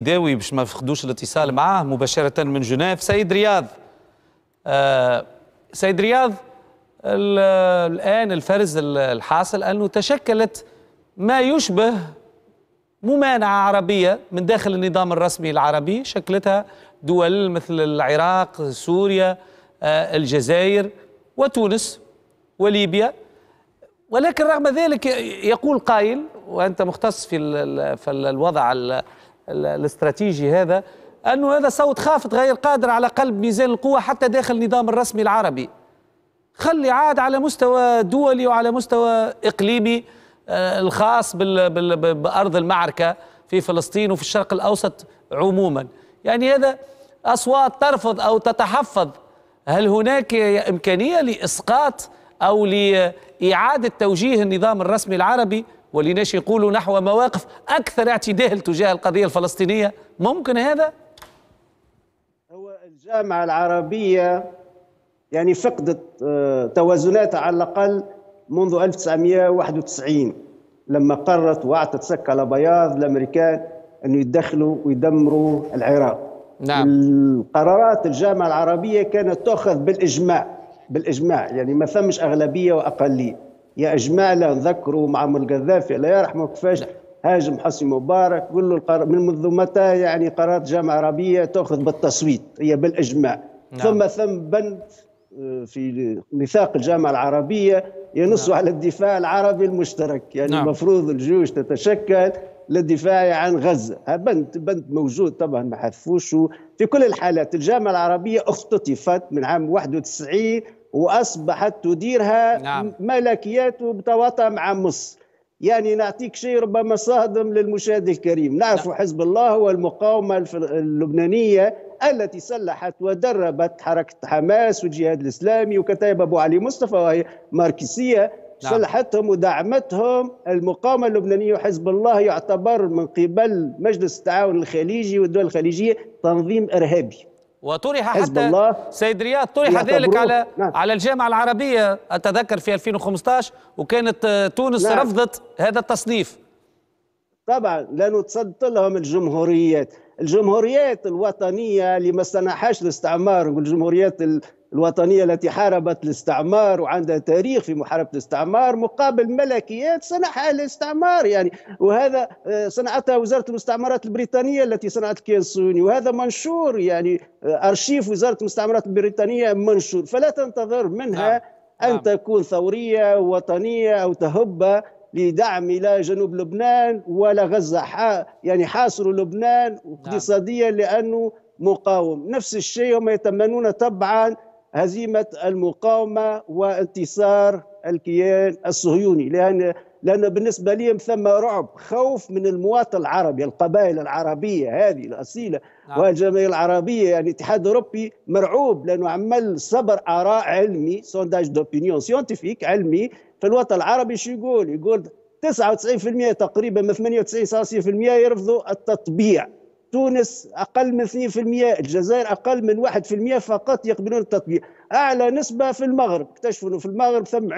داوي باش ما فقدوش الاتصال معاه مباشرة من جنيف. سيد رياض آه سيد رياض الآن الفرز الحاصل أنه تشكلت ما يشبه ممانعة عربية من داخل النظام الرسمي العربي. شكلتها دول مثل العراق سوريا آه الجزائر وتونس وليبيا. ولكن رغم ذلك يقول قائل وأنت مختص في في الوضع الاستراتيجي هذا أنه هذا صوت خافت غير قادر على قلب ميزان القوة حتى داخل النظام الرسمي العربي. خلي عاد على مستوى دولي وعلى مستوى إقليمي آه، الخاص بأرض المعركة في فلسطين وفي الشرق الأوسط عموما. يعني هذا أصوات ترفض أو تتحفظ. هل هناك إمكانية لإسقاط أو لإعادة توجيه النظام الرسمي العربي؟ ولناش يقولوا نحو مواقف أكثر اعتدال تجاه القضية الفلسطينية. ممكن هذا؟ هو الجامعة العربية يعني فقدت توازناتها على الأقل منذ 1991 لما قررت واعطت سك على بياض الأمريكان أن يدخلوا ويدمروا العراق. نعم. القرارات الجامعة العربية كانت تؤخذ بالإجماع بالإجماع يعني ما ثمش أغلبية وأقلية. يا اجماع لا نذكروا معمر القذافي لا يرحمه كيفاش هاجم حسني مبارك قول له القرار من منذ متى يعني قرارات جامعة عربية تأخذ بالتصويت هي بالإجماع نعم. ثم ثم بند آه، في ميثاق الجامعة العربية ينص نعم. على الدفاع العربي المشترك يعني نعم. المفروض الجيوش تتشكل للدفاع عن غزة بند بند موجود طبعا ما حذفوش في كل الحالات الجامعة العربية اختطفت من عام 91 وأصبحت تديرها نعم. ملكيات بتواطأ مع مصر يعني نعطيك شيء ربما صادم للمشاهد الكريم نعرف نعم. حزب الله والمقاومة اللبنانية التي سلحت ودربت حركة حماس والجهاد الإسلامي وكتائب أبو علي مصطفى وهي ماركسية نعم. سلحتهم ودعمتهم المقاومة اللبنانية وحزب الله يعتبر من قبل مجلس التعاون الخليجي والدول الخليجية تنظيم إرهابي وطرح حتى سيد رياض طرح ذلك على نعم. على الجامعة العربية أتذكر في 2015 وكانت آه، تونس نعم. رفضت هذا التصنيف طبعا لأنه تصدت لهم الجمهوريات الجمهوريات الوطنية اللي ما استناحاش الاستعمار نقول الجمهوريات الوطنية التي حاربت الاستعمار وعندها تاريخ في محاربة الاستعمار مقابل ملكيات صنعها الاستعمار يعني وهذا آه، صنعتها وزارة المستعمرات البريطانية التي صنعت الكيان الصهيوني وهذا منشور يعني آه، أرشيف وزارة المستعمرات البريطانية منشور فلا تنتظر منها نعم. أن نعم. تكون ثورية وطنية أو تهب لدعم لا جنوب لبنان ولا غزة يعني حاصروا لبنان نعم. اقتصاديا لأنه مقاوم نفس الشيء هم يتمنون طبعا هزيمة المقاومة وانتصار الكيان الصهيوني لأن لأن بالنسبة لهم ثم رعب خوف من المواطن العربي القبائل العربية هذه الأصيلة نعم. والجماهير العربية يعني الاتحاد الأوروبي مرعوب لأنه عمل سبر آراء علمي sondage d'opinion scientifique علمي في الوطن العربي شو يقول؟ يقول 99% تقريبا من 98 يرفضوا التطبيع تونس أقل من 2% الجزائر أقل من 1% فقط يقبلون التطبيع أعلى نسبة في المغرب اكتشفوا أنه في المغرب ثم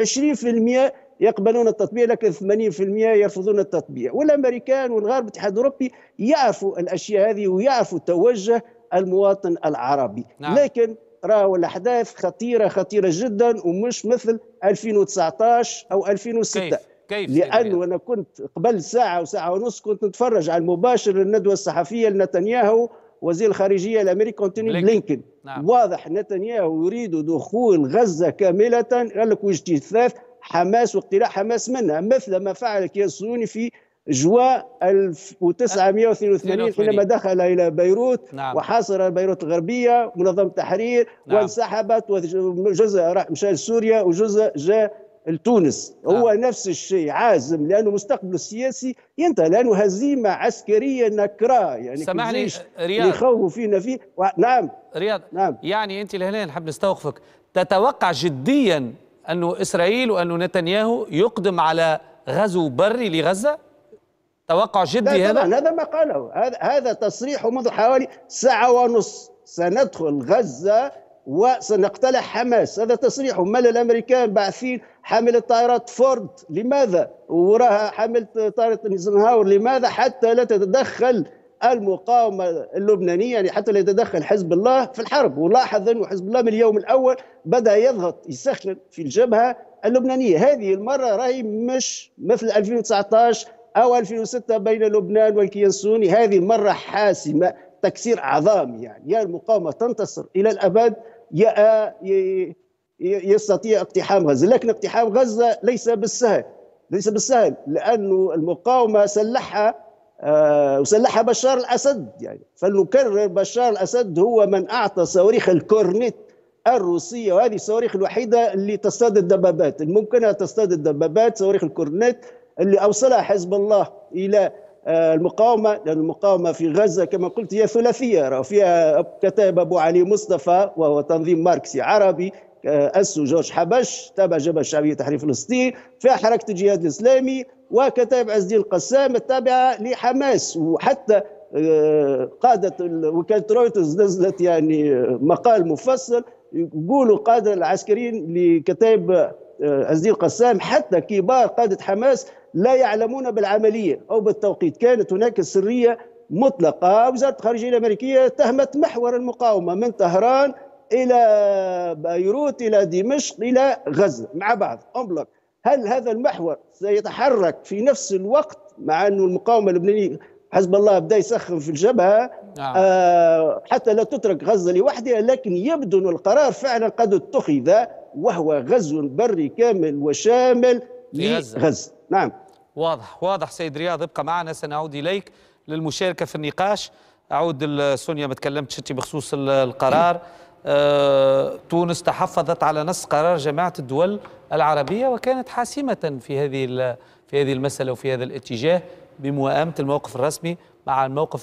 20% يقبلون التطبيع لكن 80% يرفضون التطبيع والأمريكان والغرب الاتحاد الأوروبي يعرفوا الأشياء هذه ويعرفوا توجه المواطن العربي نعم. لكن راهو الأحداث خطيرة خطيرة جدا ومش مثل 2019 أو 2006 كيف؟ كيف لأنه أنا كنت قبل ساعة وساعه ونص كنت نتفرج على المباشر للندوة الصحفية لنتنياهو وزير الخارجية الأمريكي أنتوني بلينكن نعم. واضح نتنياهو يريد دخول غزة كاملة قال لك واجتثاث حماس واقتلاع حماس منها مثل ما فعل الكيان الصهيوني في جواء 1982 حينما دخل إلى بيروت نعم. وحاصر بيروت الغربية منظمه التحرير نعم. وانسحبت وجزء راح مشى لسوريا وجزء جاء لتونس هو آه. نفس الشيء عازم لأنه مستقبله السياسي ينتهي لأنه هزيمة عسكرية نكراء يعني سامحني رياض. يخوفوا فينا فيه. و... نعم. رياض نعم. يعني أنت لهنا نحب نستوقفك. تتوقع جديا انه إسرائيل وانه نتنياهو يقدم على غزو بري لغزة؟ توقع جدي هذا؟ هذا ما قاله. هذا هذا تصريحه منذ حوالي ساعة ونص. سندخل غزة وسنقتلع حماس. هذا تصريح مال الأمريكان باعثين حاملة طائرات فورد. لماذا؟ وراها حاملة طائرة ايزنهاور لماذا حتى لا تتدخل المقاومة اللبنانية؟ يعني حتى لا يتدخل حزب الله في الحرب. ولاحظ أنه حزب الله من اليوم الأول بدأ يضغط يسخن في الجبهة اللبنانية. هذه المرة راهي مش مثل 2019 أو 2006 بين لبنان والكيان السني هذه المرة حاسمة. تكسير عظام يعني. يا المقاومة تنتصر إلى الأبد يا يستطيع اقتحام غزة. لكن اقتحام غزة ليس بالسهل ليس بالسهل لأنه المقاومة سلحها آه وسلحها بشار الأسد يعني. فلنكرر بشار الأسد هو من أعطى صواريخ الكورنيت الروسية وهذه الصواريخ الوحيدة اللي تصطاد الدبابات. الممكنة تصطاد الدبابات صواريخ الكورنيت اللي أوصلها حزب الله إلى المقاومة لأن المقاومة في غزة كما قلت هي ثلاثية فيها كتائب أبو علي مصطفى وهو تنظيم ماركسي عربي أسسه جورج حبش تابع جبهة الشعبية تحرير فلسطين فيها حركة الجهاد الإسلامي وكتائب عز الدين القسام التابعة لحماس وحتى قادة وكالة رويترز نزلت يعني مقال مفصل يقولوا قادة العسكريين لكتائب الدين القسام حتى كبار قادة حماس لا يعلمون بالعملية أو بالتوقيت. كانت هناك سرية مطلقة وزارة الخارجية الأمريكية اتهمت محور المقاومة من طهران إلى بيروت إلى دمشق إلى غزة. مع بعض أمبلك هل هذا المحور سيتحرك في نفس الوقت مع أن المقاومة اللبنانية حزب الله بدا يسخن في الجبهة نعم. آه حتى لا تترك غزة لوحدها لكن يبدو أن القرار فعلا قد اتخذ وهو غزو بري كامل وشامل لغزة. نعم. واضح واضح سيد رياض. ابقى معنا سنعود إليك للمشاركة في النقاش. أعود لسونيا ما تكلمتش أنت بخصوص القرار. آه، تونس تحفظت على نص قرار جماعة الدول العربية وكانت حاسمة في هذه في هذه المسألة وفي هذا الاتجاه. بموائمه الموقف الرسمي مع الموقف